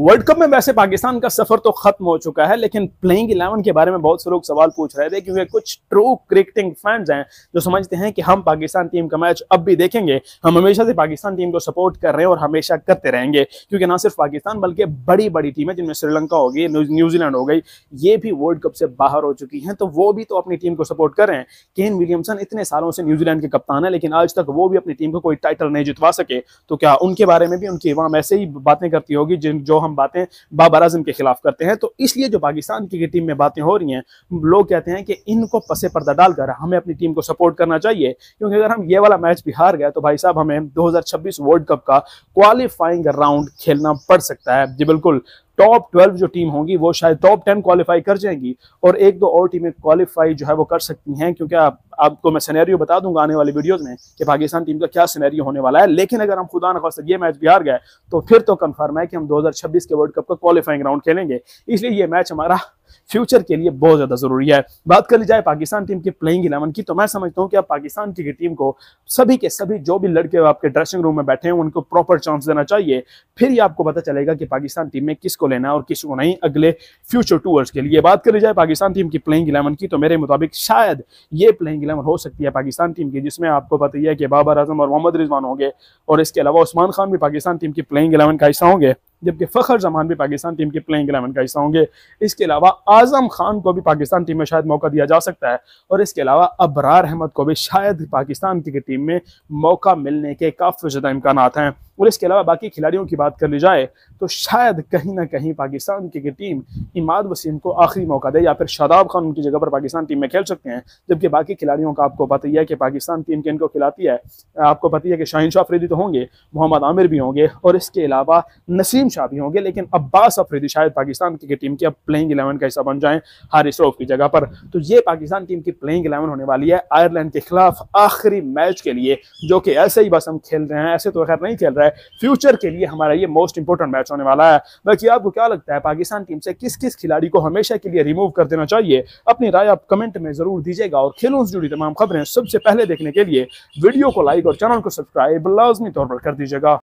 World cup में वैसे पाकिस्तान का सफ़र तो खत्म हो चुका है, लेकिन प्लेइंग इलेवन के बारे में बहुत से लोग सवाल पूछ रहे थे क्योंकि कुछ ट्रू क्रिकेटिंग फैंस हैं जो समझते हैं कि हम पाकिस्तान टीम का मैच अब भी देखेंगे। हम हमेशा से पाकिस्तान टीम को सपोर्ट कर रहे हैं और हमेशा करते रहेंगे, क्योंकि ना सिर्फ़ पाकिस्तान, बल्कि बड़ी बड़ी टीमें जिनमें श्रीलंका हो गई न्यूजीलैंड हो गई, ये भी वर्ल्ड कप से बाहर हो चुकी हैं तो वो भी तो अपनी टीम को सपोर्ट कर रहे हैं। केन विलियमसन इतने सालों से न्यूजीलैंड के कप्तान है, लेकिन आज तक वो भी अपनी टीम को कोई टाइटल नहीं जितवा सके। तो क्या उनके बारे में भी उनकी वहाँ ऐसे ही बातें करती होगी जिन जो हम बातें बाबर आज़म के खिलाफ करते हैं। तो इसलिए जो पाकिस्तान की टीम में बातें हो रही हैं, लोग कहते हैं कि इनको पसे पर्दा डालकर हमें अपनी टीम को सपोर्ट करना चाहिए, क्योंकि अगर हम ये वाला मैच भी हार गए तो भाई साहब हमें 2026 वर्ल्ड कप का क्वालिफाइंग राउंड खेलना पड़ सकता है। जी बिल्कुल टॉप ट्वेल्व जो टीम होंगी, वो शायद टॉप टेन क्वालिफाई कर जाएँगी और एक दो और टीमें क्वालिफाई जो है वो कर सकती हैं, क्योंकि आप, आपको मैं सिनेरियो बता दूँगा आने वाली वीडियोस में कि पाकिस्तान टीम का क्या सिनेरियो होने वाला है। लेकिन अगर हम खुदा नखास्त ये मैच भी हार गए तो फिर तो कन्फर्म है कि हम 2026 के वर्ल्ड कप का क्वालिफाइंग राउंड खेलेंगे। इसलिए ये मैच हमारा फ्यूचर के लिए बहुत ज़्यादा ज़रूरी है। बात कर ली जाए पाकिस्तान टीम की प्लेइंग इलेवन की तो मैं समझता हूँ कि आप पाकिस्तान की टीम को सभी के सभी जो भी लड़के आपके ड्रेसिंग रूम में बैठे हैं, उनको प्रॉपर चांस देना चाहिए। फिर ही आपको पता चलेगा कि पाकिस्तान टीम में किसको लेना और किसको नहीं अगले फ्यूचर टूर्स के लिए। बात करी जाए पाकिस्तान टीम की प्लेइंग इलेवन की तो मेरे मुताबिक शायद ये प्लेइंग इलेवन हो सकती है पाकिस्तान टीम की, जिसमें आपको पता ही है कि बाबर आज़म और मोहम्मद रिजवान होंगे, और इसके अलावा उस्मान खान भी पाकिस्तान टीम की प्लेइंग इलेवन का हिस्सा होंगे। जबकि फ़खर जमान भी पाकिस्तान टीम के प्लेइंग एलेवन का हिस्सा होंगे। इसके अलावा आज़म खान को भी पाकिस्तान टीम में शायद मौका दिया जा सकता है और इसके अलावा अबरार अहमद को भी शायद पाकिस्तान की टीम में मौका मिलने के काफ़ी ज़्यादा इम्कान हैं। और इसके अलावा बाकी खिलाड़ियों की बात कर ली जाए तो शायद कहीं ना कहीं पाकिस्तान की टीम इमाद वसीम को आखिरी मौका दे या फिर शादाब खान उनकी जगह पर पाकिस्तान टीम में खेल सकते हैं। जबकि बाकी खिलाड़ियों का आपको पता ही है कि पाकिस्तान टीम किन को खिलाती है। आपको पता ही है कि शाहिन शाह अफरीदी तो होंगे, मोहम्मद आमिर भी होंगे और इसके अलावा नसीम शाह भी होंगे, लेकिन अब्बास अफरीदी शायद पाकिस्तान की टीम की अब प्लेइंग इलेवन का हिस्सा बन जाए हारिस रऊफ की जगह पर। तो ये पाकिस्तान टीम की प्लेइंग इलेवन होने वाली है आयरलैंड के खिलाफ आखिरी मैच के लिए, जो कि ऐसे ही बस हम खेल रहे हैं, ऐसे तो खैर नहीं खेल रहे है। फ्यूचर के लिए हमारा ये मोस्ट इंपोर्टेंट मैच होने वाला है। बाकी आपको क्या लगता है, पाकिस्तान टीम से किस किस खिलाड़ी को हमेशा के लिए रिमूव कर देना चाहिए? अपनी राय आप कमेंट में ज़रूर दीजिएगा और खेलों से जुड़ी तमाम खबरें सबसे पहले देखने के लिए वीडियो को लाइक और चैनल को सब्सक्राइब लाजमी तौर पर कर दीजिएगा।